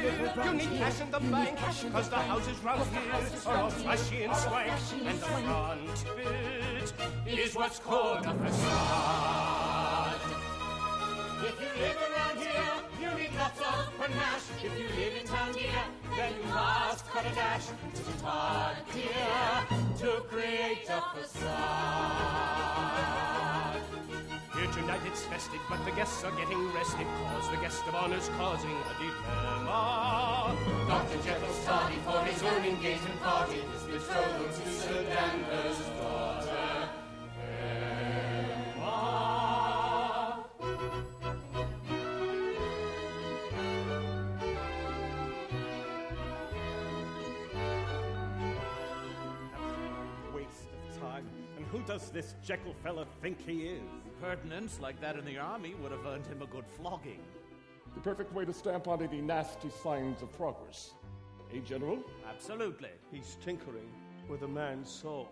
here. You need cash in the bank, cause the houses round here are all flashy and swank. And the front bit is what's called a facade. If you live around here, you need lots of panache. If you live in town here, then you must cut a dash. It's hard, dear, to create a facade. It's festive, but the guests are getting restive, cause the guest of honor's causing a dilemma. Dr. Jekyll tardy for his own engagement party, his betrothal to Sir Danvers' does this Jekyll fella think he is? Pertinence like that in the army would have earned him a good flogging. The perfect way to stamp on any nasty signs of progress. Eh, General? Absolutely. He's tinkering with a man's soul.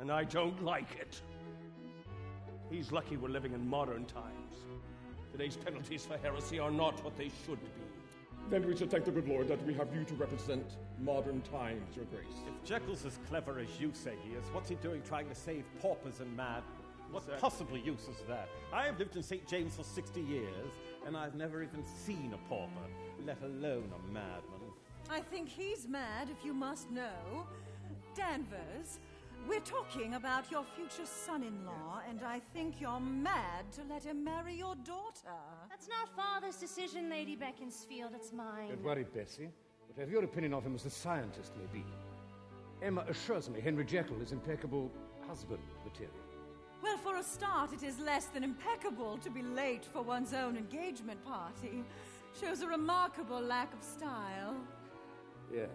And I don't like it. He's lucky we're living in modern times. Today's penalties for heresy are not what they should be. Then we should thank the good Lord that we have you to represent modern times, Your Grace. If Jekyll's as clever as you say he is, what's he doing trying to save paupers and mad? What possible use is that? I have lived in St. James for 60 years, and I've never even seen a pauper, let alone a madman. I think he's mad, if you must know. Danvers, we're talking about your future son in law, and I think you're mad to let him marry your daughter. That's not father's decision, Lady Beaconsfield. It's mine. Don't worry, Bessie. Whatever your opinion of him as a scientist may be, Emma assures me Henry Jekyll is impeccable husband material. Well, for a start, it is less than impeccable to be late for one's own engagement party. Shows a remarkable lack of style. Yes.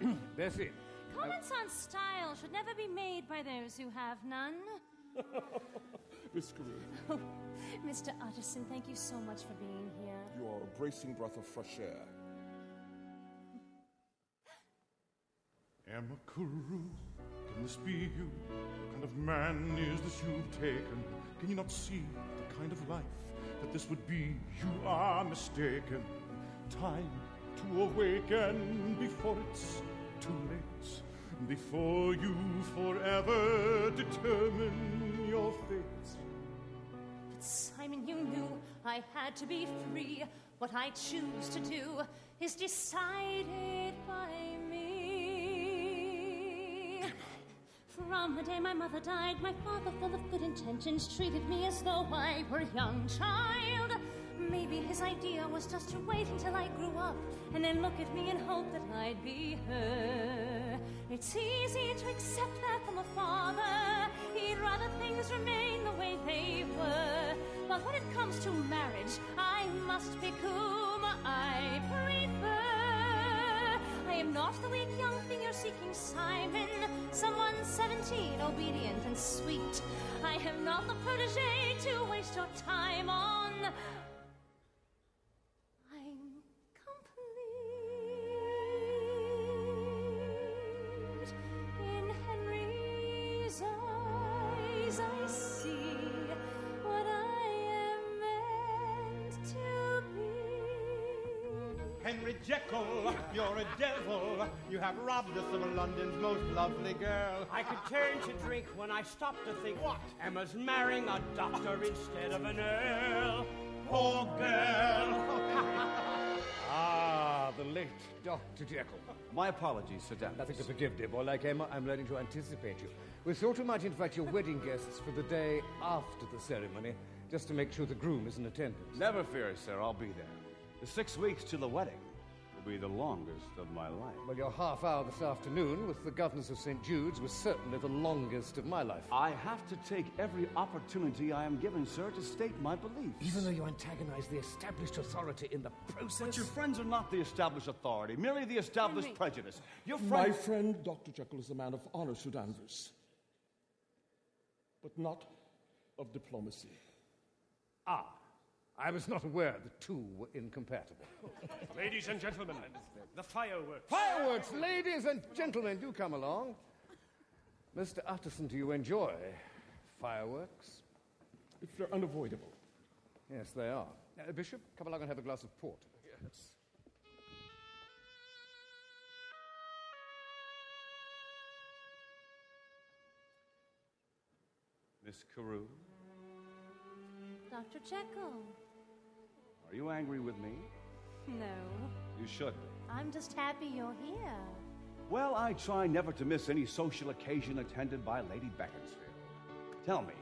Bessie, Comments on style should never be made by those who have none. Miss Carew, oh, Mr. Utterson, thank you so much for being here. you are a bracing breath of fresh air. Emma Carew, can this be you? What kind of man is this you've taken? Can you not see the kind of life that this would be? You are mistaken. Time to awaken before it's too late. Before you forever determine your fate. Simon, you knew I had to be free. What I choose to do is decided by me. From the day my mother died, my father, full of good intentions, treated me as though I were a young child. Maybe his idea was just to wait until I grew up and then look at me and hope that I'd be her. It's easy to accept that from a father. He'd rather things remain the way they were. But when it comes to marriage, I must pick whom I prefer. I am not the weak young thing you're seeking, Simon. Someone 17, obedient and sweet. I am not the protege to Henry Jekyll, you're a devil. You have robbed us of London's most lovely girl. I could turn to drink when I stopped to think, what? Emma's marrying a doctor instead of an earl. Poor girl. ah, the late Dr. Jekyll. My apologies, Sir Danvers. Nothing to forgive, dear boy. Like Emma, I'm learning to anticipate you. We thought we might invite your wedding guests for the day after the ceremony, just to make sure the groom is in attendance. Never fear, sir, I'll be there. The six weeks to the wedding will be the longest of my life. Well, your half hour this afternoon with the governors of St. Jude's was certainly the longest of my life. I have to take every opportunity I am given, sir, to state my beliefs. Even though you antagonize the established authority in the process. But your friends are not the established authority, merely the established prejudice. Your friend... My friend. friend, Dr. Jekyll, is a man of honor, Sir Danvers. But not of diplomacy. Ah, I was not aware the two were incompatible. ladies and gentlemen, the fireworks. Fireworks! Ladies and gentlemen, do come along. Mr. Utterson, do you enjoy fireworks? If they're unavoidable. Yes, they are. Uh, Bishop, come along and have a glass of port. Yes. Miss Carew? Dr. Jekyll. Are you angry with me? No. You should be. I'm just happy you're here. Well, I try never to miss any social occasion attended by Lady Beaconsfield. Tell me,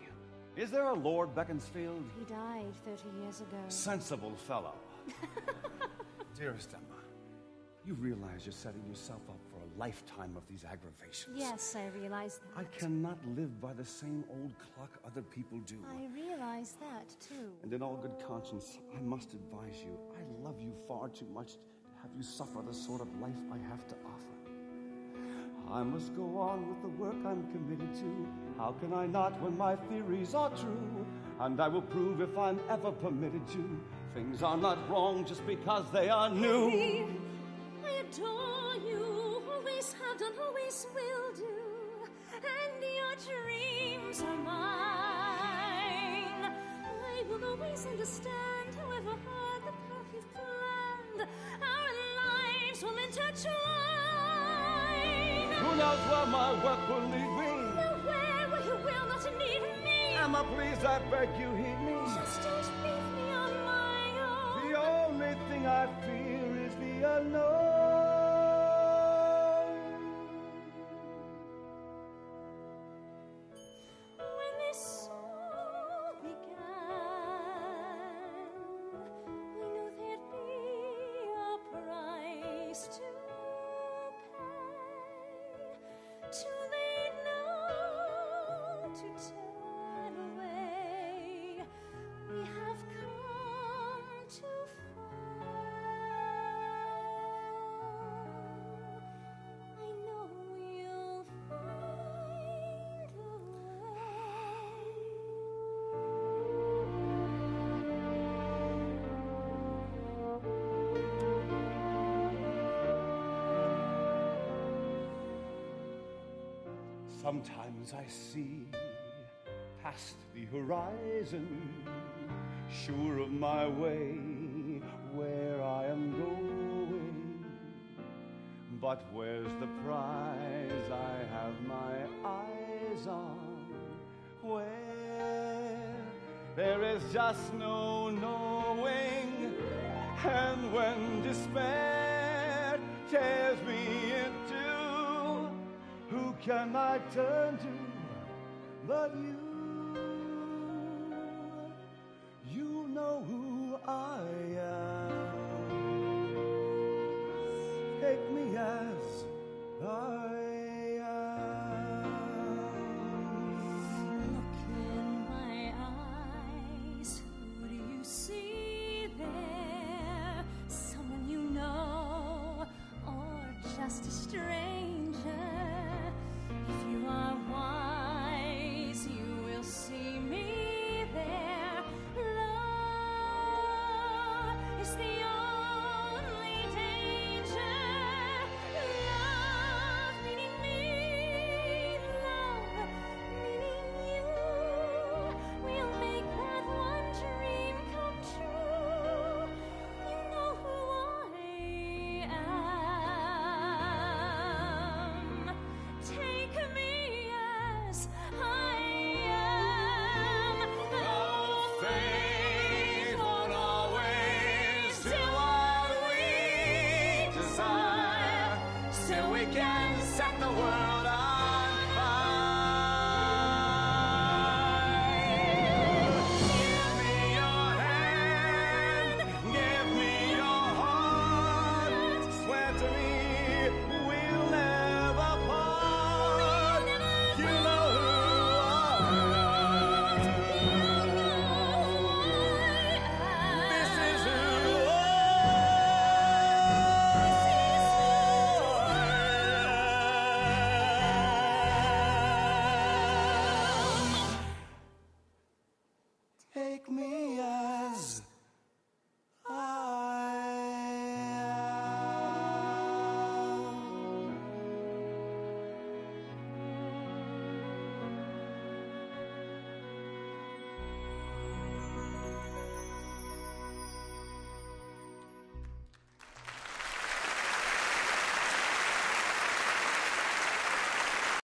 is there a Lord Beaconsfield? He died 30 years ago. Sensible fellow. Dearest Emma, you realize you're setting yourself up lifetime of these aggravations. Yes, I realize that. I cannot live by the same old clock other people do. I realize that, too. And in all good conscience, I must advise you I love you far too much to have you suffer the sort of life I have to offer. I must go on with the work I'm committed to. How can I not when my theories are true? And I will prove if I'm ever permitted to. Things are not wrong just because they are new. I adore always have done, always will do. And your dreams are mine. I will always understand, however hard the path you've planned. Our lives will intertwine. Who knows where my work will lead me? Nowhere where you will not need me. Emma, please, I beg you, heed me. Just don't leave me on my own. The only thing I fear is the unknown. Price Sometimes I see past the horizon, sure of my way, where I am going. But where's the prize I have my eyes on? Where there is just no knowing, and when despair tears me can I turn to but you? You know who I am. Take me as I